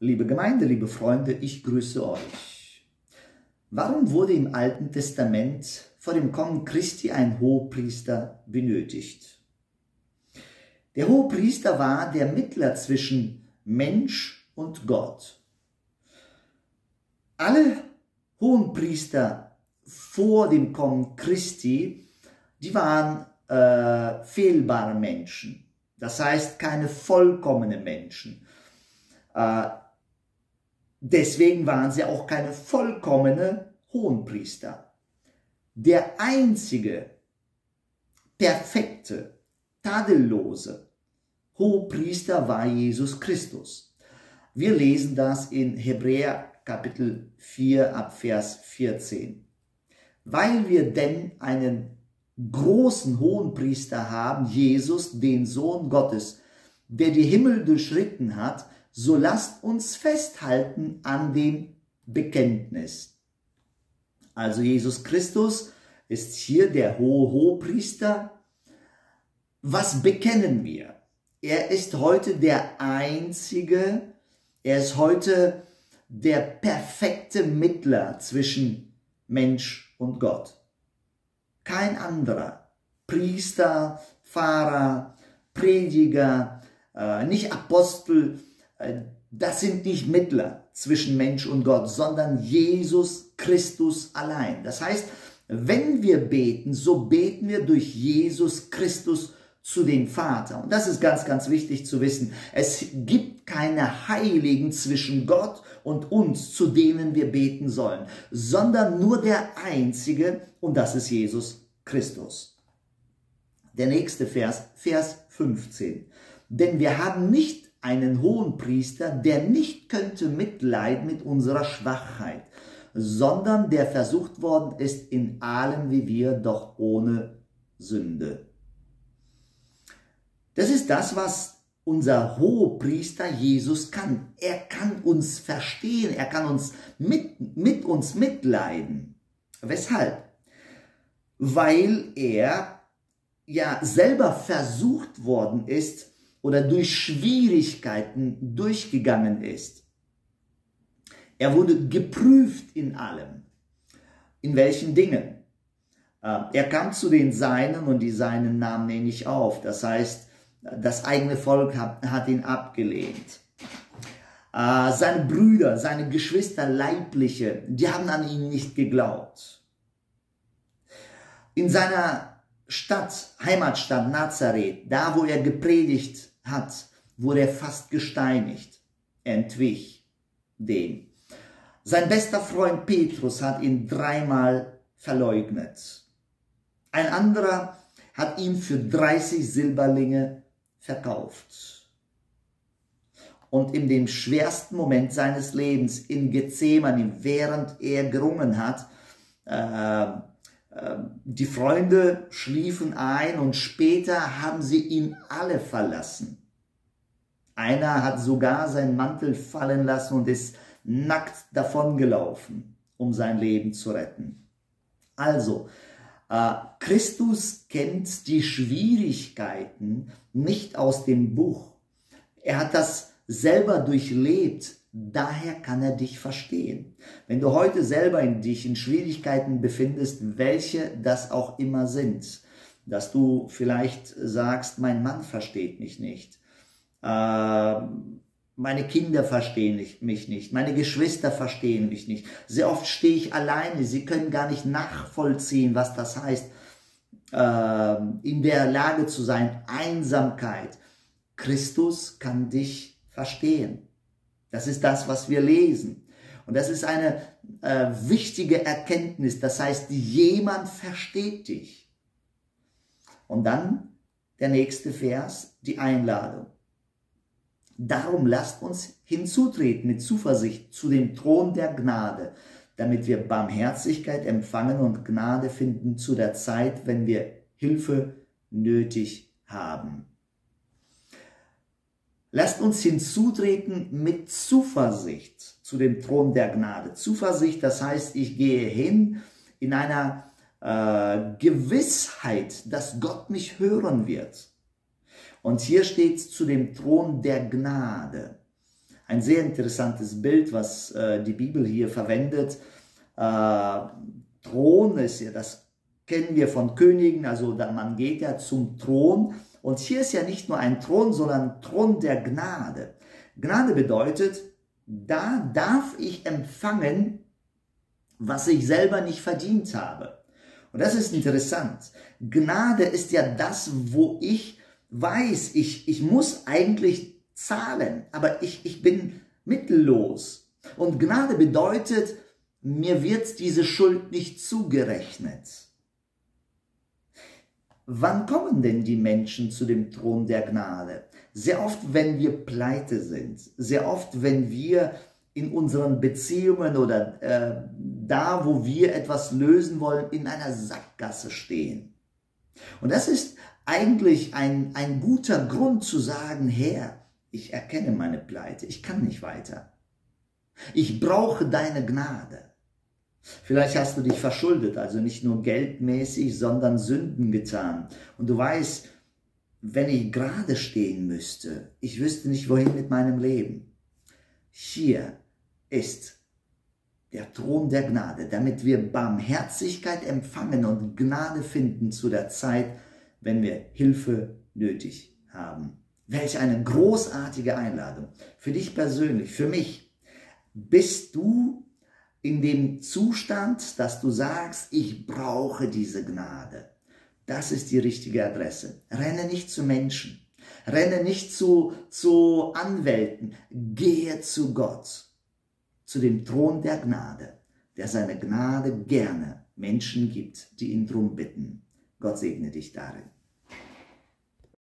Liebe Gemeinde, liebe Freunde, ich grüße euch. Warum wurde im Alten Testament vor dem Kommen Christi ein Hohepriester benötigt? Der Hohepriester war der Mittler zwischen Mensch und Gott. Alle Hohenpriester vor dem Kommen Christi, die waren äh, fehlbare Menschen. Das heißt, keine vollkommenen Menschen. Äh, deswegen waren sie auch keine vollkommene Hohenpriester. Der einzige, perfekte, tadellose Hohepriester war Jesus Christus. Wir lesen das in Hebräer Kapitel 4 ab Vers 14. Weil wir denn einen großen Hohenpriester haben, Jesus, den Sohn Gottes, der die Himmel durchschritten hat, so lasst uns festhalten an dem Bekenntnis. Also Jesus Christus ist hier der hohe Hohepriester. Was bekennen wir? Er ist heute der einzige, er ist heute der perfekte Mittler zwischen Mensch und Gott. Kein anderer Priester, Pfarrer, Prediger, äh, nicht Apostel, das sind nicht Mittler zwischen Mensch und Gott, sondern Jesus Christus allein. Das heißt, wenn wir beten, so beten wir durch Jesus Christus zu dem Vater. Und das ist ganz, ganz wichtig zu wissen. Es gibt keine Heiligen zwischen Gott und uns, zu denen wir beten sollen, sondern nur der Einzige, und das ist Jesus Christus. Der nächste Vers, Vers 15. Denn wir haben nicht einen hohen Priester, der nicht könnte mitleiden mit unserer Schwachheit, sondern der versucht worden ist in allem wie wir, doch ohne Sünde. Das ist das, was unser Hohepriester Jesus kann. Er kann uns verstehen, er kann uns mit, mit uns mitleiden. Weshalb? Weil er ja selber versucht worden ist oder durch Schwierigkeiten durchgegangen ist. Er wurde geprüft in allem. In welchen Dingen? Äh, er kam zu den Seinen und die Seinen nahmen ihn nicht auf. Das heißt, das eigene Volk hat, hat ihn abgelehnt. Äh, seine Brüder, seine Geschwister, Leibliche, die haben an ihn nicht geglaubt. In seiner Stadt, Heimatstadt Nazareth, da wo er gepredigt hat, wurde er fast gesteinigt. Entwich dem. Sein bester Freund Petrus hat ihn dreimal verleugnet. Ein anderer hat ihn für 30 Silberlinge verkauft. Und in dem schwersten Moment seines Lebens in Gethsemane, während er gerungen hat, äh, die Freunde schliefen ein und später haben sie ihn alle verlassen. Einer hat sogar seinen Mantel fallen lassen und ist nackt davongelaufen, um sein Leben zu retten. Also, äh, Christus kennt die Schwierigkeiten nicht aus dem Buch. Er hat das selber durchlebt. Daher kann er dich verstehen. Wenn du heute selber in dich in Schwierigkeiten befindest, welche das auch immer sind, dass du vielleicht sagst, mein Mann versteht mich nicht, äh, meine Kinder verstehen mich nicht, meine Geschwister verstehen mich nicht. Sehr oft stehe ich alleine, sie können gar nicht nachvollziehen, was das heißt, ähm, in der Lage zu sein, Einsamkeit. Christus kann dich verstehen. Das ist das, was wir lesen. Und das ist eine äh, wichtige Erkenntnis. Das heißt, jemand versteht dich. Und dann der nächste Vers, die Einladung. Darum lasst uns hinzutreten mit Zuversicht zu dem Thron der Gnade, damit wir Barmherzigkeit empfangen und Gnade finden zu der Zeit, wenn wir Hilfe nötig haben. Lasst uns hinzutreten mit Zuversicht zu dem Thron der Gnade. Zuversicht, das heißt, ich gehe hin in einer äh, Gewissheit, dass Gott mich hören wird. Und hier steht zu dem Thron der Gnade. ein sehr interessantes Bild, was äh, die Bibel hier verwendet. Äh, Thron ist ja, das kennen wir von Königen, also da, man geht ja zum Thron. Und hier ist ja nicht nur ein Thron, sondern Thron der Gnade. Gnade bedeutet, da darf ich empfangen, was ich selber nicht verdient habe. Und das ist interessant. Gnade ist ja das, wo ich weiß, ich, ich muss eigentlich zahlen, aber ich, ich bin mittellos. Und Gnade bedeutet, mir wird diese Schuld nicht zugerechnet. Wann kommen denn die Menschen zu dem Thron der Gnade? Sehr oft, wenn wir pleite sind, sehr oft, wenn wir in unseren Beziehungen oder äh, da, wo wir etwas lösen wollen, in einer Sackgasse stehen. Und das ist eigentlich ein, ein guter Grund zu sagen, Herr, ich erkenne meine Pleite, ich kann nicht weiter. Ich brauche deine Gnade. Vielleicht hast du dich verschuldet, also nicht nur geldmäßig, sondern Sünden getan. Und du weißt, wenn ich gerade stehen müsste, ich wüsste nicht, wohin mit meinem Leben. Hier ist der Thron der Gnade, damit wir Barmherzigkeit empfangen und Gnade finden zu der Zeit, wenn wir Hilfe nötig haben. Welch eine großartige Einladung. Für dich persönlich, für mich. Bist du in dem Zustand, dass du sagst, ich brauche diese Gnade. Das ist die richtige Adresse. Renne nicht zu Menschen. Renne nicht zu, zu Anwälten. Gehe zu Gott, zu dem Thron der Gnade, der seine Gnade gerne Menschen gibt, die ihn drum bitten. Gott segne dich darin.